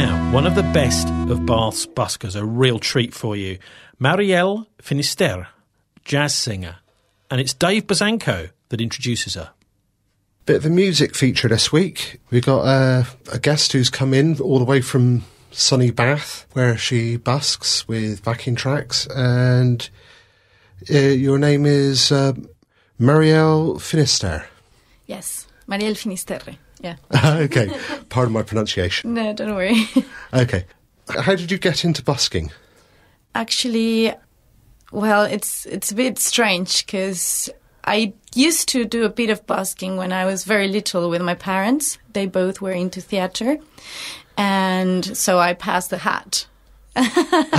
Now, one of the best of Bath's buskers, a real treat for you. Maryell Finisterre, jazz singer. And it's Dave Bozanko that introduces her. Bit of a music feature this week. We've got uh, a guest who's come in all the way from sunny Bath, where she busks with backing tracks. And uh, your name is uh, Maryell Finisterre. Yes, Maryell Finisterre. Yeah. okay, pardon my pronunciation. No, don't worry. Okay. How did you get into busking? Actually, well, it's it's a bit strange because I used to do a bit of busking when I was very little with my parents. They both were into theater, and so I passed the hat.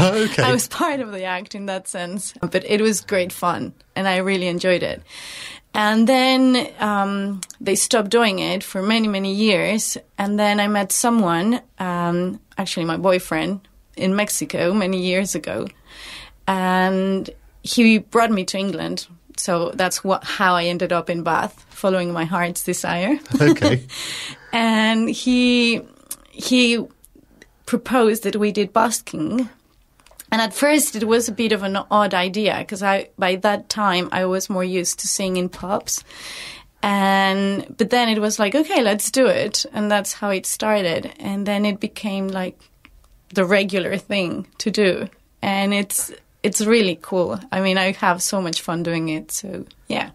Oh, okay. I was part of the act in that sense, but it was great fun, and I really enjoyed it. And then um, they stopped doing it for many, many years. And then I met someone, um, actually my boyfriend, in Mexico many years ago, and he brought me to England. So that's what how I ended up in Bath, following my heart's desire. okay. and he he proposed that we did busking and at first it was a bit of an odd idea because i by that time i was more used to singing in pubs. And but then it was like okay let's do it. And that's how it started. And then it became like the regular thing to do. And it's it's really cool. I mean i have so much fun doing it so yeah.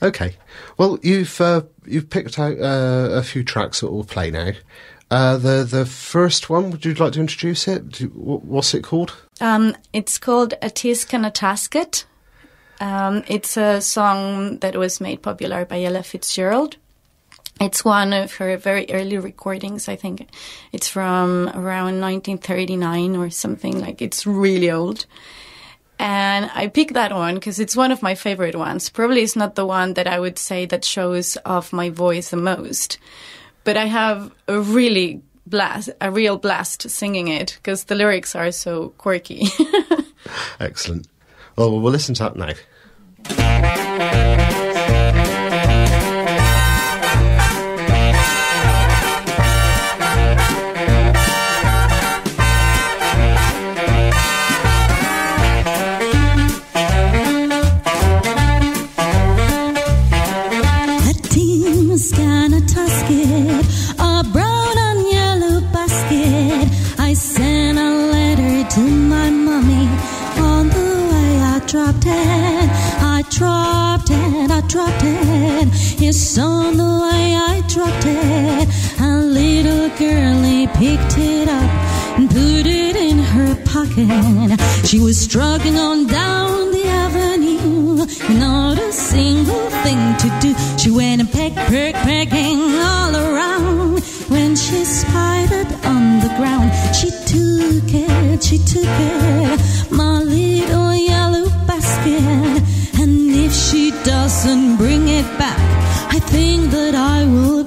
Okay. Well, you've uh, you've picked out uh, a few tracks that we'll play now. Uh, the the first one, would you like to introduce it? Do, what's it called? Um, it's called A Tisket, A-Tasket. Um, it's a song that was made popular by Ella Fitzgerald. It's one of her very early recordings. I think it's from around 1939 or something. Like it's really old. And I picked that one because it's one of my favorite ones. Probably it's not the one that I would say that shows off my voice the most, but I have a really blast, a real blast singing it because the lyrics are so quirky. Excellent. Oh, well, we'll listen to that now. Yes, on the way, I dropped it. A little girlie picked it up and put it in her pocket. She was struggling on down the avenue, not a single thing to do. She went and peck, peck, pecking all around. When she spied it on the ground, she took it, she took it, my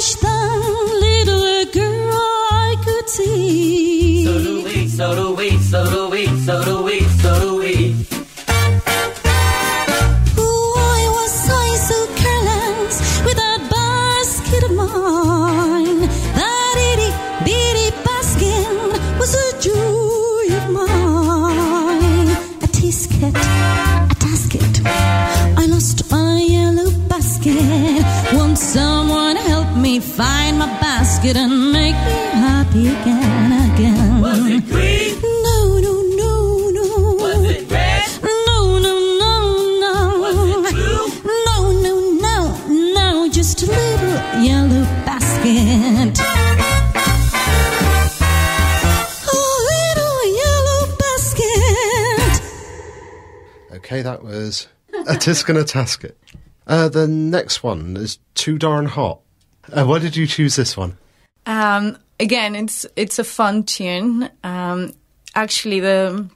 I you done make me happy again, again. Was it green? No, no, no, no. Was it red? No, no, no, no. Was it blue? No, no, no, no. Just a little yellow basket. A little yellow basket. Okay, that was a Tisket, A-Tasket. Uh, the next one is Too Darn Hot. Uh, why did you choose this one? Um, again, it's it's a fun tune. Um, actually, the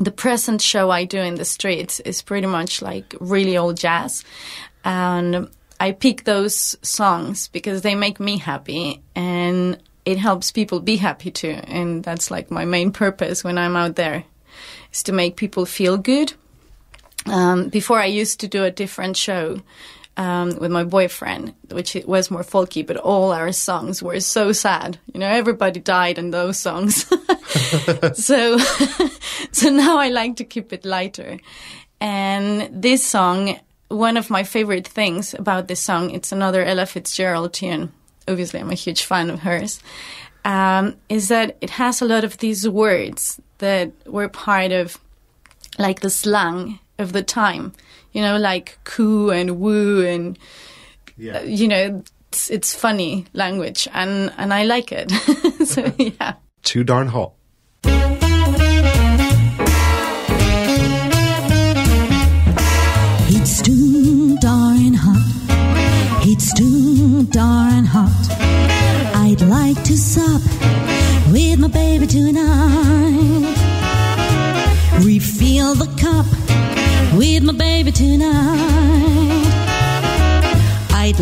the present show I do in the streets is pretty much like really old jazz, and I pick those songs because they make me happy and it helps people be happy too. And that's like my main purpose when I'm out there is to make people feel good. Um, before I used to do a different show um, with my boyfriend, which was more folky, but all our songs were so sad. You know, everybody died in those songs. so, so now I like to keep it lighter. And this song, one of my favorite things about this song, it's another Ella Fitzgerald tune. Obviously, I'm a huge fan of hers. Um, is that it has a lot of these words that were part of like the slang of the time, you know, like coo and woo and Yeah. uh, you know, it's, it's funny language and and I like it. so yeah. Too Darn Hot.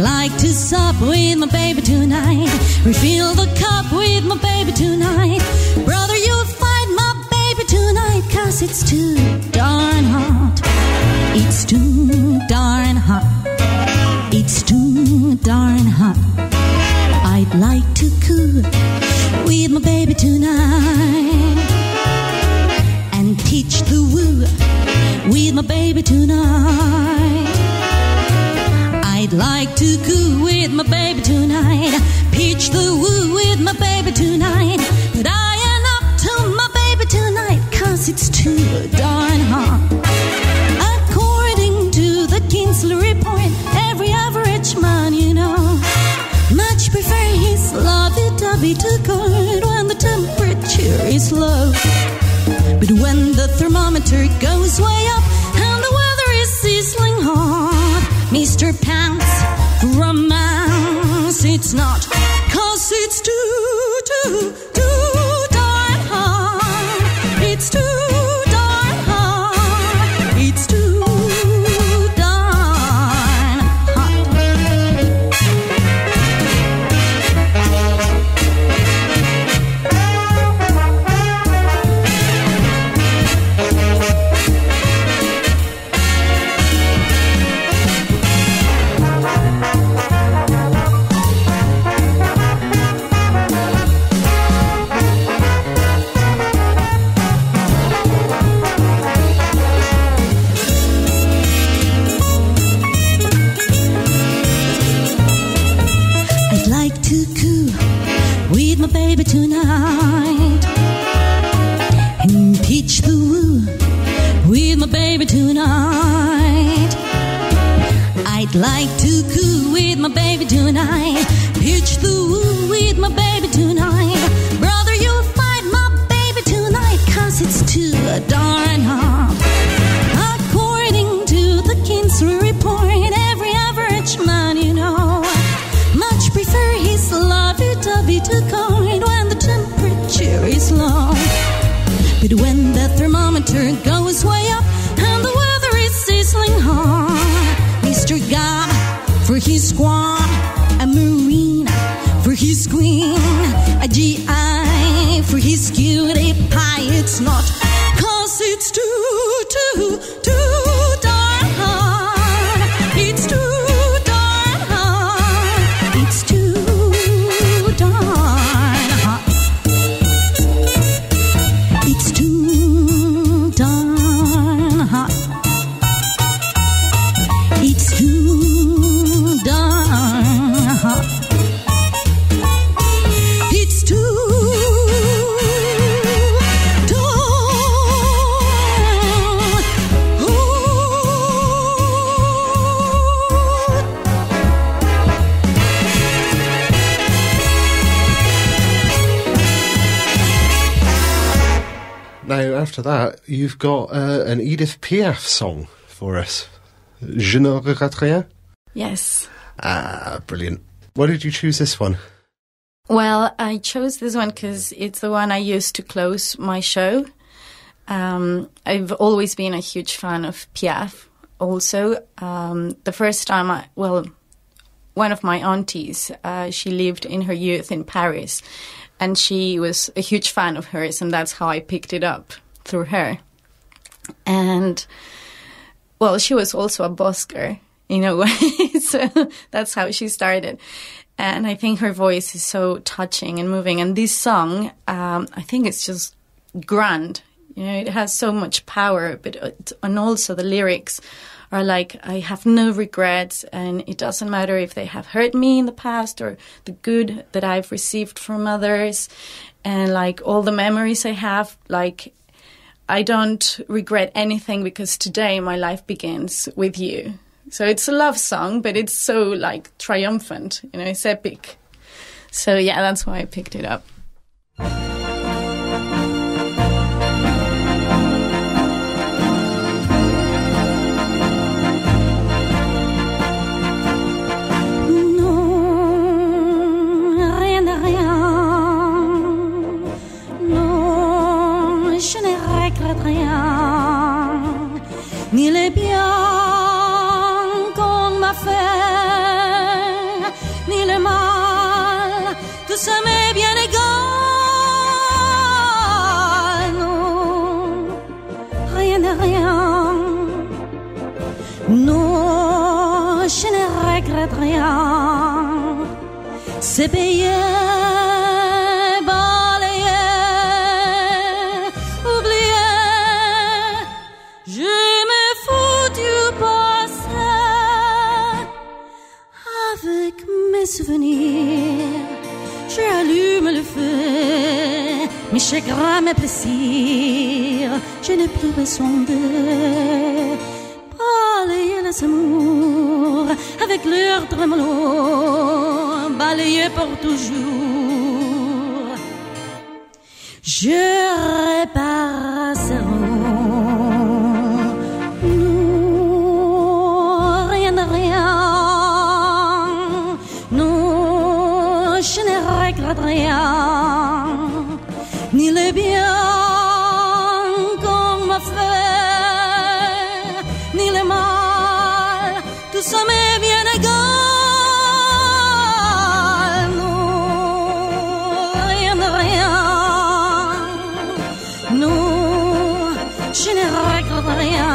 Like to sup with my baby tonight. Refill the cup with my baby tonight. Brother, you'll find my baby tonight, cause it's too darn I'd like to coo with my baby tonight, pitch the woo with my baby tonight, but I ain't up to my baby tonight, cause it's too darn hot. According to the Kinsey report, every average man you know much prefer his lovey-dovey to cold when the temperature is low. But when the thermometer I'd like to coo with my baby tonight and teach the woo with my baby tonight. I'd like to coo with my baby tonight, pitch the woo with my baby tonight. Brother, you'll find my baby tonight, cause it's too darn hot. Thermometer goes way up and the weather is sizzling hot, Mr. God for his squad, a Marine for his queen, a GI for his cutie pie. It's not after that, you've got uh, an Edith Piaf song for us. Je ne regrette rien. Yes. Ah, brilliant. Why did you choose this one? Well, I chose this one because it's the one I used to close my show. Um, I've always been a huge fan of Piaf. Also, um, the first time I, well, one of my aunties, uh, she lived in her youth in Paris, and she was a huge fan of hers, and that's how I picked it up through her. And well, she was also a busker in a way, so that's how she started. And I think her voice is so touching and moving. And this song, um, I think it's just grand. You know, it has so much power, but and also the lyrics are like, I have no regrets, and it doesn't matter if they have hurt me in the past or the good that I've received from others, and like all the memories I have, like I don't regret anything because today my life begins with you. So it's a love song, but it's so like triumphant, you know, it's epic. So yeah, that's why I picked it up. C'est payé, balayé, oublié. Je me fous du passé avec mes souvenirs. Je allume le feu, mes chagrins, mes plaisirs. Je n'ai plus besoin de balayer les amours avec leur trémolo, balayer pour toujours. Je repars Non, je